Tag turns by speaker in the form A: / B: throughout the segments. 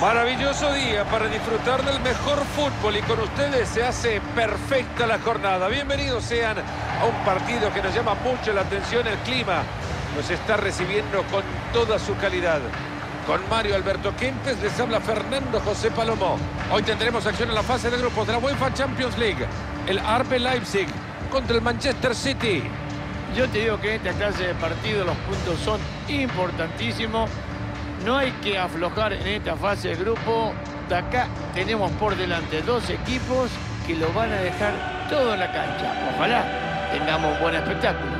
A: Maravilloso día para disfrutar del mejor fútbol y con ustedes se hace perfecta la jornada. Bienvenidos sean a un partido que nos llama mucho la atención. El clima nos está recibiendo con toda su calidad. Con Mario Alberto Kempes les habla Fernando José Palomo. Hoy tendremos acción en la fase de grupos de la UEFA Champions League. El RB Leipzig contra el Manchester City.
B: Yo te digo que en esta clase de partido los puntos son importantísimos no hay que aflojar en esta fase de grupo. De acá tenemos por delante dos equipos que lo van a dejar todo en la cancha. Ojalá tengamos un buen espectáculo.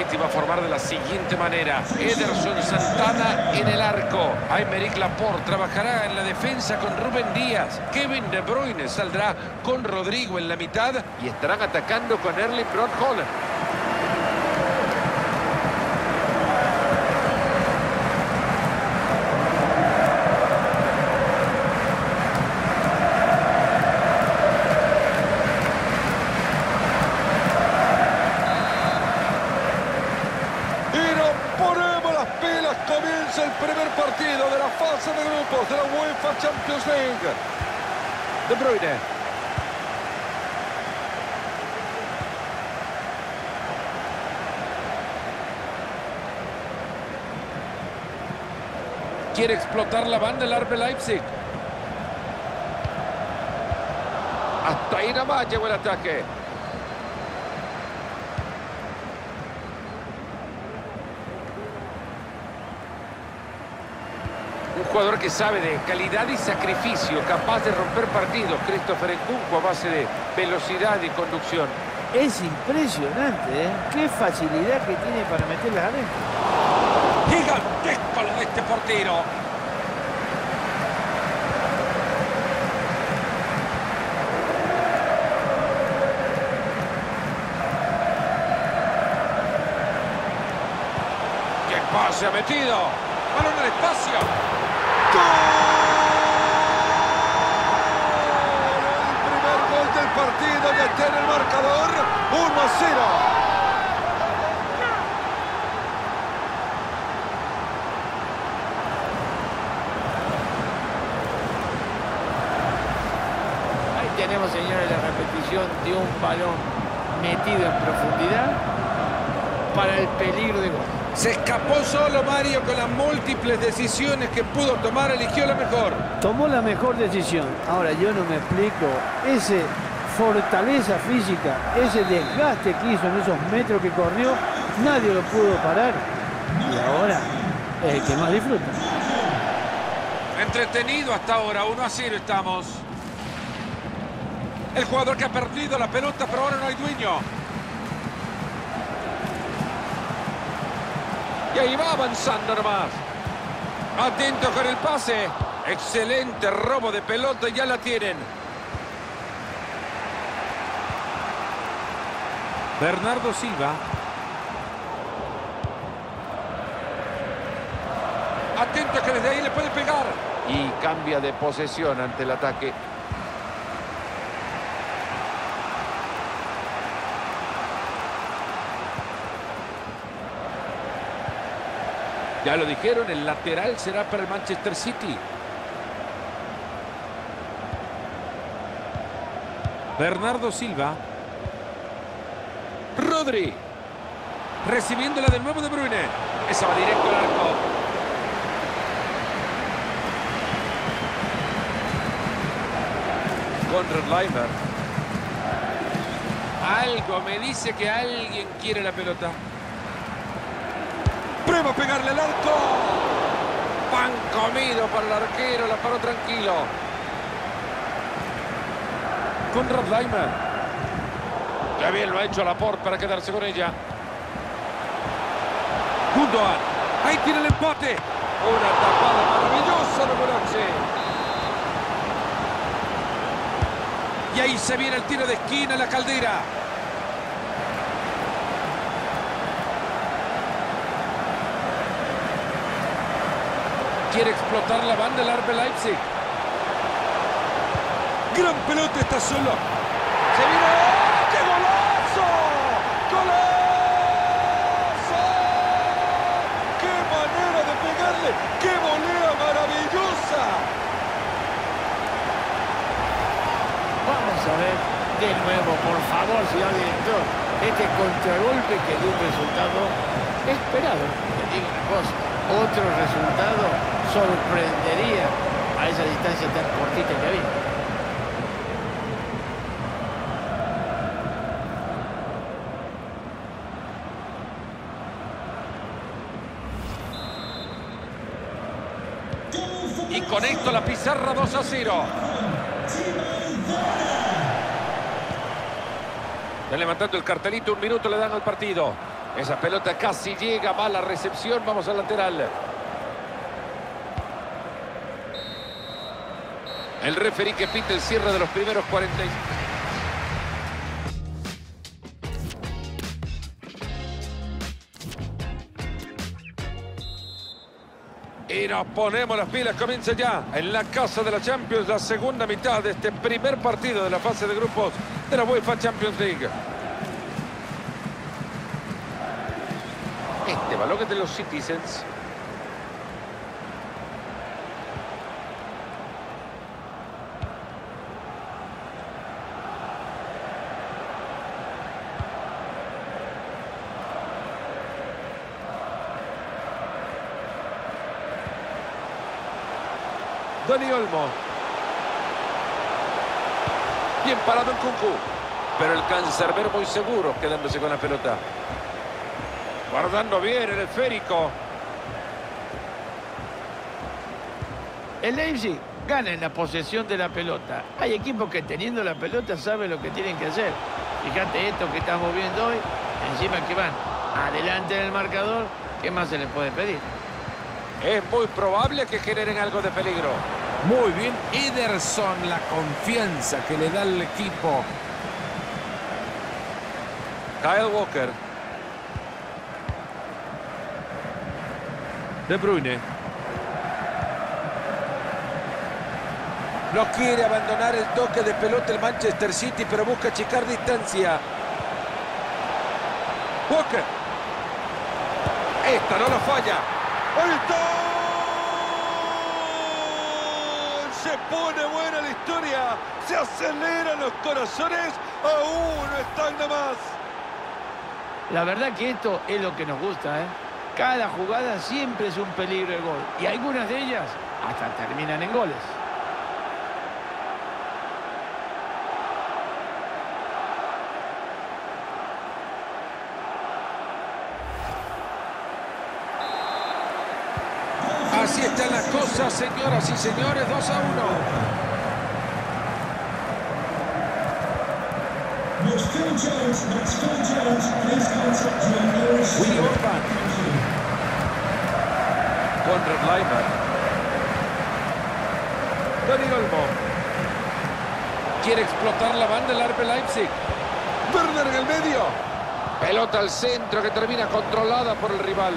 A: City va a formar de la siguiente manera. Ederson Santana en el arco. Aymeric Laporte trabajará en la defensa con Rubén Díaz. Kevin De Bruyne saldrá con Rodrigo en la mitad y estarán atacando con Erling Brot Holland. De la UEFA Champions League. De Bruyne. Quiere explotar la banda el Arbe Leipzig. Hasta ahí nada más llegó el ataque. Jugador que sabe de calidad y sacrificio, capaz de romper partidos. Christopher Nkunku a base de velocidad y conducción.
C: Es impresionante, ¿eh? Qué facilidad que tiene para meterlas adentro.
A: Gigantesco lo de este portero. ¡Qué pase ha metido! ¡Balón el espacio! Partido está en el marcador. 1 a 0.
B: Ahí tenemos, señores, la repetición de un balón metido en profundidad para el peligro de gol.
A: Se escapó solo Mario con las múltiples decisiones que pudo tomar, eligió la mejor.
C: Tomó la mejor decisión. Ahora yo no me explico, ese fortaleza física, ese desgaste que hizo en esos metros que corrió, nadie lo pudo parar. Y ahora es el que más disfruta.
A: Entretenido hasta ahora, 1 a 0 estamos. El jugador que ha perdido la pelota, pero ahora no hay dueño. Y ahí va avanzando nomás. Atento con el pase. Excelente robo de pelota, ya la tienen. Bernardo Silva. Atento que desde ahí le puede pegar. Y cambia de posesión ante el ataque. Ya lo dijeron, el lateral será para el Manchester City. Bernardo Silva. Rodri. Recibiéndola de nuevo de Bruyne. Esa va directo al arco. Conrad Leimer. Algo me dice que alguien quiere la pelota. Prueba a pegarle al arco. Pan comido para el arquero, la paró tranquilo. Conrad Leimer. Ya bien lo ha hecho Laporte para quedarse con ella. Gundogan. Ahí tiene el empate. Una tapada maravillosa de Borazzi. Y ahí se viene el tiro de esquina, la caldera. Quiere explotar la banda el Arbe Leipzig. Gran pelota, está solo. Se viene. ¡Qué golazo! ¡Golazo! ¡Qué manera de pegarle! ¡Qué volea maravillosa!
B: Vamos a ver de nuevo, por favor, señor director. Este contragolpe que dio un resultado esperado. Te digo una cosa, otro resultado sorprendería a esa distancia tan cortita que había.
A: Y con esto la pizarra 2 a 0. Ya levantando el cartelito, un minuto le dan al partido. Esa pelota casi llega, mala recepción, vamos al lateral. El referí que pita el cierre de los primeros 40. Y nos ponemos las pilas, comienza ya en la casa de la Champions, la segunda mitad de este primer partido de la fase de grupos de la UEFA Champions League. Este balón es de los Citizens. Dani Olmo. Bien parado el Kunku. Pero el cancerbero muy seguro quedándose con la pelota. Guardando bien el esférico.
B: El Leipzig gana en la posesión de la pelota. Hay equipos que teniendo la pelota saben lo que tienen que hacer. Fíjate esto que estamos viendo hoy. Encima que van adelante en el marcador. ¿Qué más se les puede pedir?
A: Es muy probable que generen algo de peligro.
D: Muy bien, Ederson, la confianza que le da al equipo.
A: Kyle Walker. De Bruyne. No quiere abandonar el toque de pelota el Manchester City, pero busca achicar distancia. Walker. Esta no la falla. ¡Ahí está! Se pone buena la historia. Se aceleran los corazones. Aún no están nada más.
B: La verdad que esto es lo que nos gusta, ¿eh? Cada jugada siempre es un peligro de gol. Y algunas de ellas hasta terminan en goles.
A: Señoras y señores. 2 a 1.
E: Miss Phil Jones, that's Phil Jones. Please contact your nearest
A: Willy Orban. Conrad Leimer. Dani Olmo. Quiere explotar la banda el Arbe Leipzig. Werner en el medio. Pelota al centro que termina controlada por el rival.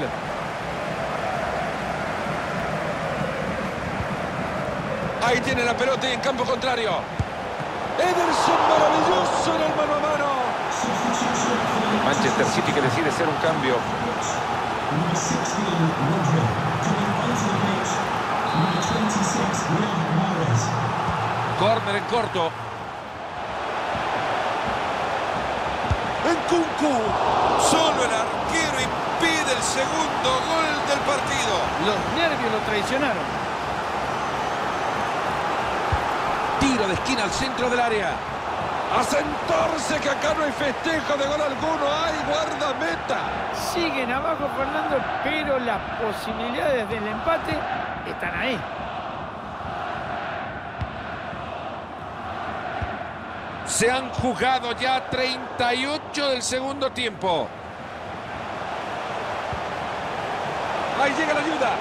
A: Ahí tiene la pelota y en campo contrario. Ederson maravilloso en el mano a mano. Manchester City que decide hacer un cambio.
E: Number 16, Rodri. six, Riyad Mahrez.
A: Corner en corto.
F: En Kunku. Solo el arquero impide el segundo gol del partido.
B: Los nervios lo traicionaron.
A: Tiro de esquina al centro del área. A sentarse que acá no hay festejo de gol alguno. ¡Hay guardameta!
B: Siguen abajo, Fernando, pero las posibilidades del empate están ahí.
A: Se han jugado ya 38 del segundo tiempo. Ahí llega la ayuda.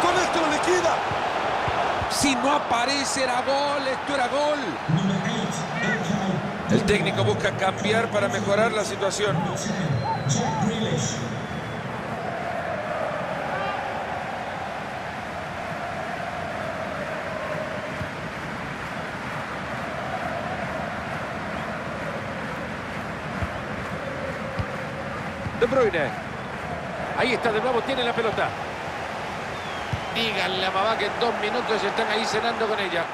F: Con esto lo liquida.
A: Si no aparece era gol, esto era gol. El técnico busca cambiar para mejorar la situación. De Bruyne. Ahí está de nuevo, tiene la pelota. Díganle a mamá que en dos minutos están ahí cenando con ella.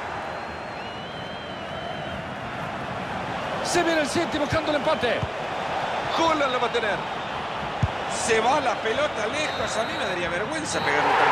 A: Se viene el City buscando el empate.
F: Holland la va a tener. Se va la pelota lejos. A mí me daría vergüenza pegar un